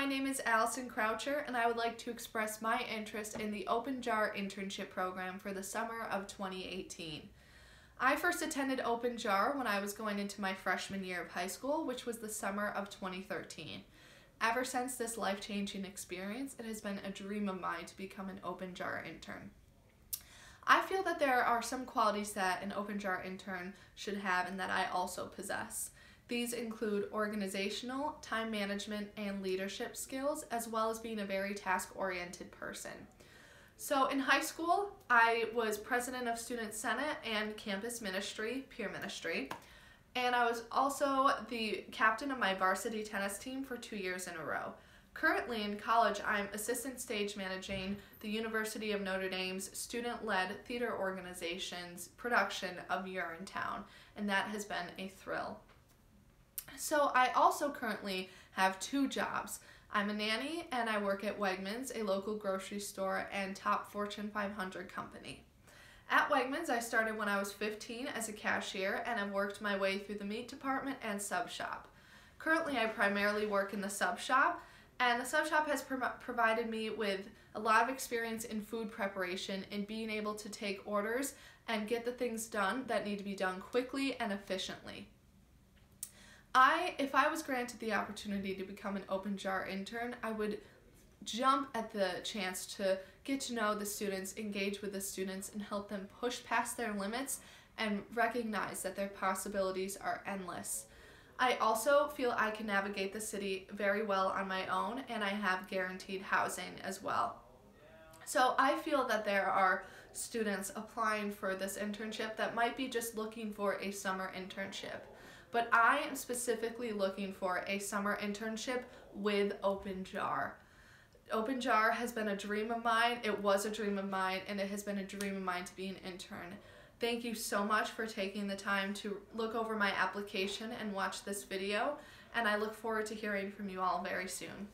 my name is Alison Croucher and I would like to express my interest in the Open Jar internship program for the summer of 2018. I first attended Open Jar when I was going into my freshman year of high school, which was the summer of 2013. Ever since this life-changing experience, it has been a dream of mine to become an Open Jar intern. I feel that there are some qualities that an Open Jar intern should have and that I also possess. These include organizational, time management, and leadership skills, as well as being a very task oriented person. So, in high school, I was president of Student Senate and campus ministry, peer ministry, and I was also the captain of my varsity tennis team for two years in a row. Currently in college, I'm assistant stage managing the University of Notre Dame's student led theater organization's production of Urinetown, and that has been a thrill. So I also currently have two jobs. I'm a nanny and I work at Wegmans, a local grocery store and top Fortune 500 company. At Wegmans, I started when I was 15 as a cashier and have worked my way through the meat department and sub shop. Currently, I primarily work in the sub shop, and the sub shop has pro provided me with a lot of experience in food preparation and being able to take orders and get the things done that need to be done quickly and efficiently. I, if I was granted the opportunity to become an open jar intern, I would jump at the chance to get to know the students, engage with the students, and help them push past their limits and recognize that their possibilities are endless. I also feel I can navigate the city very well on my own, and I have guaranteed housing as well. So I feel that there are students applying for this internship that might be just looking for a summer internship but I am specifically looking for a summer internship with Open Jar. Open Jar has been a dream of mine. It was a dream of mine, and it has been a dream of mine to be an intern. Thank you so much for taking the time to look over my application and watch this video, and I look forward to hearing from you all very soon.